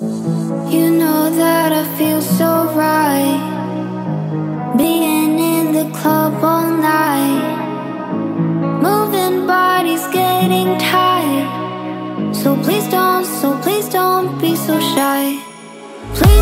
You know that I feel so right. Being in the club all night. Moving bodies getting tired. So please don't, so please don't be so shy. Please